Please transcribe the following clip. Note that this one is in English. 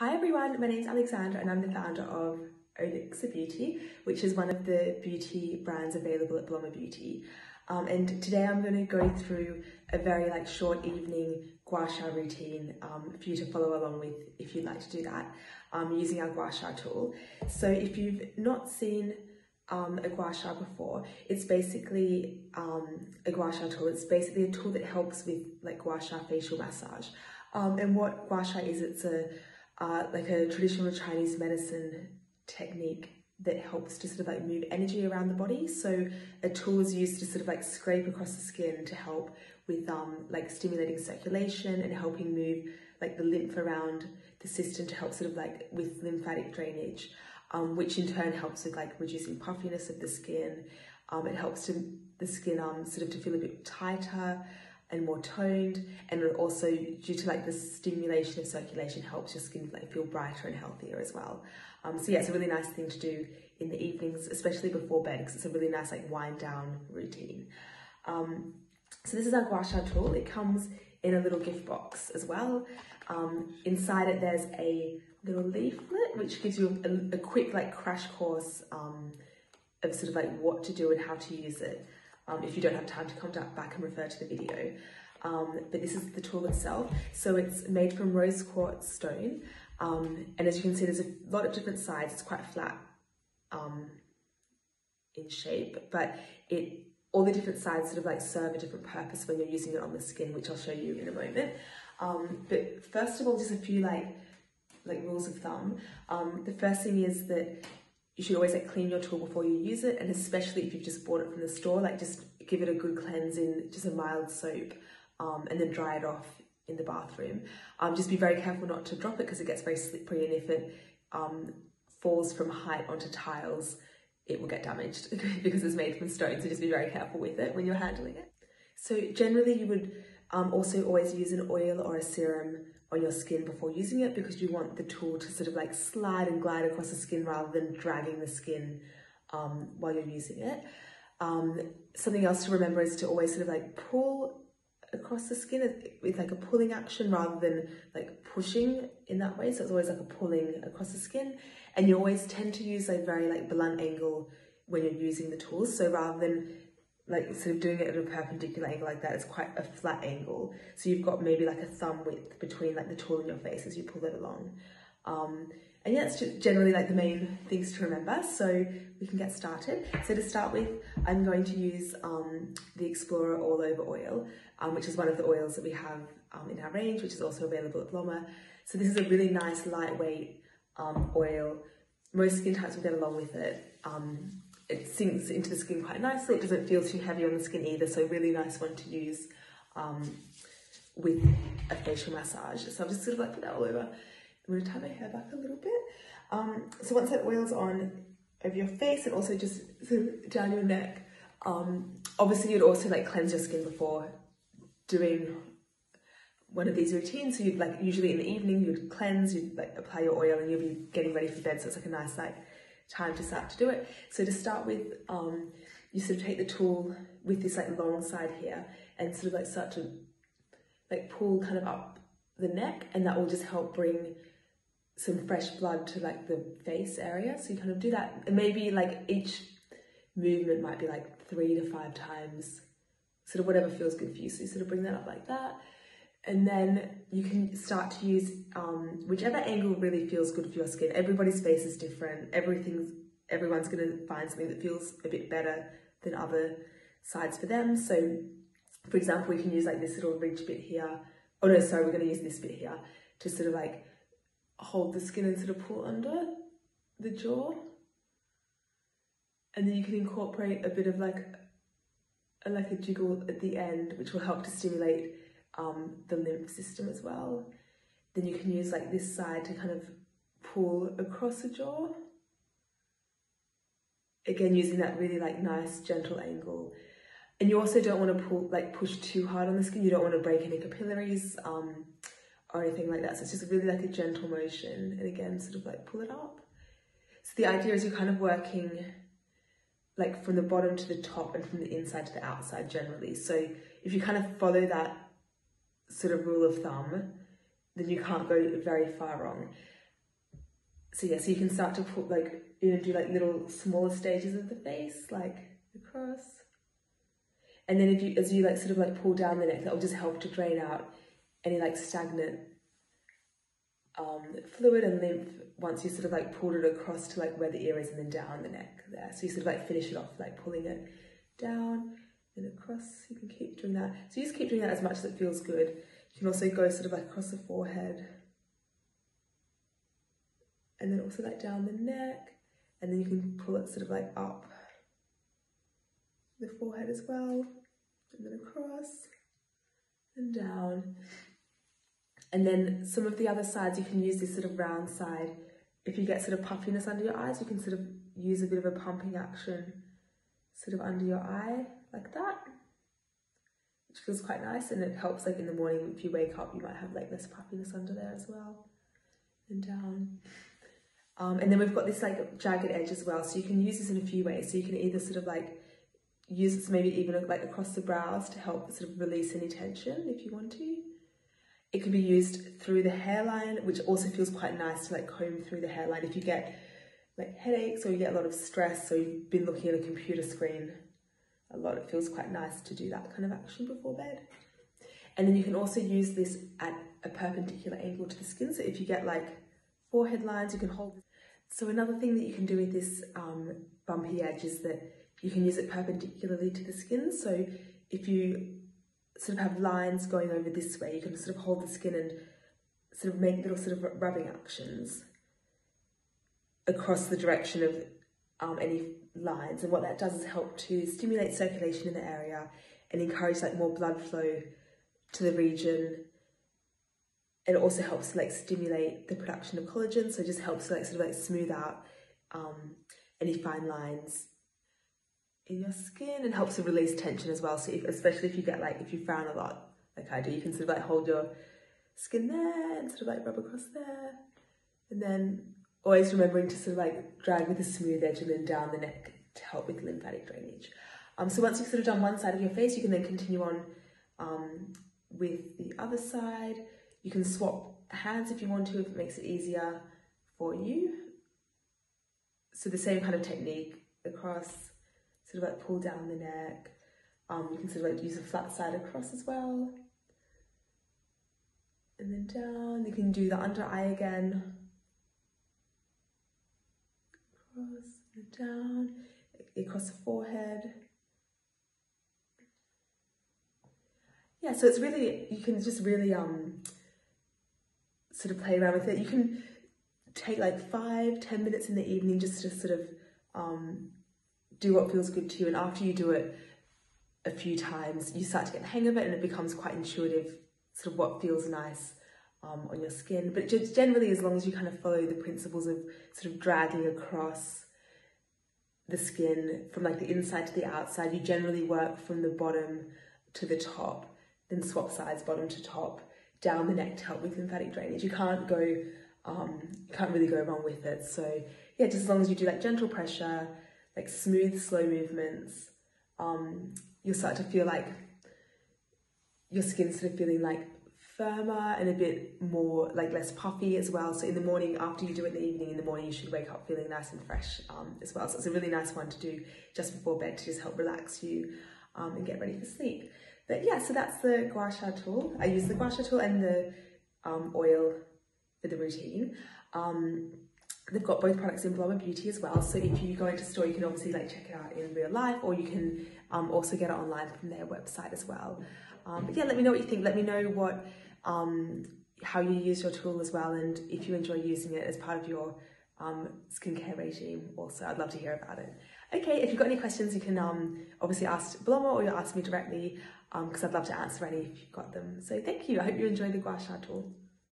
Hi everyone, my name is Alexandra and I'm the founder of Olixa Beauty, which is one of the beauty brands available at Blomma Beauty. Um, and today I'm going to go through a very like short evening gua sha routine um, for you to follow along with if you'd like to do that um, using our gua sha tool. So if you've not seen um, a gua sha before, it's basically um, a gua sha tool. It's basically a tool that helps with like gua sha facial massage. Um, and what gua sha is, it's a uh, like a traditional Chinese medicine technique that helps to sort of like move energy around the body. So a tool is used to sort of like scrape across the skin to help with um, like stimulating circulation and helping move like the lymph around the system to help sort of like with lymphatic drainage, um, which in turn helps with like reducing puffiness of the skin. Um, it helps to the skin um, sort of to feel a bit tighter and more toned and also due to like the stimulation of circulation helps your skin like feel brighter and healthier as well. Um, so yeah it's a really nice thing to do in the evenings especially before bed because it's a really nice like wind down routine. Um, so this is our gua sha tool. It comes in a little gift box as well. Um, inside it there's a little leaflet which gives you a, a quick like crash course um, of sort of like what to do and how to use it um, if you don't have time to come back and refer to the video. Um, but this is the tool itself. So it's made from rose quartz stone. Um, and as you can see, there's a lot of different sides. It's quite flat um, in shape, but it all the different sides sort of like serve a different purpose when you're using it on the skin, which I'll show you in a moment. Um, but first of all, just a few like like rules of thumb. Um, the first thing is that you should always like clean your tool before you use it and especially if you've just bought it from the store like just give it a good cleanse in just a mild soap um, and then dry it off in the bathroom. Um, just be very careful not to drop it because it gets very slippery and if it um, falls from height onto tiles it will get damaged because it's made from stone so just be very careful with it when you're handling it. So generally you would um, also always use an oil or a serum on your skin before using it because you want the tool to sort of like slide and glide across the skin rather than dragging the skin um, while you're using it. Um, something else to remember is to always sort of like pull across the skin with like a pulling action rather than like pushing in that way. So it's always like a pulling across the skin. And you always tend to use a very like blunt angle when you're using the tools. So rather than like sort of doing it at a perpendicular angle like that, it's quite a flat angle. So you've got maybe like a thumb width between like the tool and your face as you pull it along. Um, and yeah, it's generally like the main things to remember. So we can get started. So to start with, I'm going to use um, the Explorer All Over Oil, um, which is one of the oils that we have um, in our range, which is also available at Blomma. So this is a really nice lightweight um, oil. Most skin types will get along with it. Um, it sinks into the skin quite nicely. It doesn't feel too heavy on the skin either, so really nice one to use um, with a facial massage. So I'm just sort of like put that all over. I'm gonna tie my hair back a little bit. Um, so once that oil's on over your face and also just sort of down your neck, um, obviously you'd also like cleanse your skin before doing one of these routines. So you'd like usually in the evening you'd cleanse, you'd like apply your oil and you'll be getting ready for bed. So it's like a nice like time to start to do it. So to start with, um, you sort of take the tool with this like long side here and sort of like start to like pull kind of up the neck and that will just help bring some fresh blood to like the face area. So you kind of do that and maybe like each movement might be like three to five times, sort of whatever feels good for you. So you sort of bring that up like that and then you can start to use um, whichever angle really feels good for your skin. Everybody's face is different. Everything's everyone's going to find something that feels a bit better than other sides for them. So, for example, we can use like this little ridge bit here. Oh no, sorry, we're going to use this bit here to sort of like hold the skin and sort of pull under the jaw. And then you can incorporate a bit of like a, like a jiggle at the end, which will help to stimulate um, the lymph system as well. Then you can use like this side to kind of pull across the jaw. Again, using that really like nice gentle angle. And you also don't want to pull like push too hard on the skin. You don't want to break any capillaries um, or anything like that. So it's just really like a gentle motion. And again, sort of like pull it up. So the idea is you're kind of working like from the bottom to the top and from the inside to the outside generally. So if you kind of follow that sort of rule of thumb, then you can't go very far wrong. so yeah, so you can start to put like, you know, do like little smaller stages of the face, like across. And then if you, as you like sort of like pull down the neck, that will just help to drain out any like stagnant um, fluid and lymph once you sort of like pulled it across to like where the ear is and then down the neck there. So you sort of like finish it off like pulling it down and across. You can keep doing that. So you just keep doing that as much as it feels good. You can also go sort of like across the forehead and then also like down the neck and then you can pull it sort of like up the forehead as well and then across and down and then some of the other sides you can use this sort of round side if you get sort of puffiness under your eyes you can sort of use a bit of a pumping action sort of under your eye like that which feels quite nice and it helps like in the morning if you wake up you might have like less puffiness under there as well and down um, and then we've got this like jagged edge as well. So you can use this in a few ways. So you can either sort of like use this maybe even like across the brows to help sort of release any tension if you want to. It can be used through the hairline, which also feels quite nice to like comb through the hairline if you get like headaches or you get a lot of stress or you've been looking at a computer screen a lot. It feels quite nice to do that kind of action before bed. And then you can also use this at a perpendicular angle to the skin. So if you get like forehead lines, you can hold so another thing that you can do with this um, bumpy edge is that you can use it perpendicularly to the skin. So if you sort of have lines going over this way, you can sort of hold the skin and sort of make little sort of rubbing actions across the direction of um, any lines. And what that does is help to stimulate circulation in the area and encourage like more blood flow to the region. It also helps to like stimulate the production of collagen so it just helps to like sort of like smooth out um, any fine lines in your skin and helps to release tension as well. So if, especially if you get like if you frown a lot like I do you can sort of like hold your skin there and sort of like rub across there. And then always remembering to sort of like drag with a smooth edge and then down the neck to help with lymphatic drainage um, so once you've sort of done one side of your face you can then continue on um, with the other side you can swap hands if you want to, if it makes it easier for you. So the same kind of technique across, sort of like pull down the neck. Um, you can sort of like use a flat side across as well. And then down, you can do the under eye again. Across and down, across the forehead. Yeah, so it's really, you can just really um, sort of play around with it. You can take like five, ten minutes in the evening just to sort of um, do what feels good to you. And after you do it a few times, you start to get the hang of it and it becomes quite intuitive, sort of what feels nice um, on your skin. But just generally, as long as you kind of follow the principles of sort of dragging across the skin from like the inside to the outside, you generally work from the bottom to the top, then swap sides bottom to top down the neck to help with lymphatic drainage. You can't go, um, you can't really go wrong with it. So yeah, just as long as you do like gentle pressure, like smooth, slow movements, um, you'll start to feel like your skin's sort of feeling like firmer and a bit more like less puffy as well. So in the morning, after you do it in the evening, in the morning, you should wake up feeling nice and fresh um, as well. So it's a really nice one to do just before bed to just help relax you um, and get ready for sleep. But yeah, so that's the gua sha tool. I use the gua sha tool and the um, oil for the routine. Um, they've got both products in Blomma Beauty as well. So if you go into store, you can obviously like check it out in real life, or you can um, also get it online from their website as well. Um, but yeah, let me know what you think. Let me know what um, how you use your tool as well, and if you enjoy using it as part of your um, skincare regime. Also, I'd love to hear about it. Okay, if you've got any questions, you can um, obviously ask Blomma or you ask me directly because um, I'd love to answer any if you've got them. So thank you. I hope you enjoy the gua sha tool.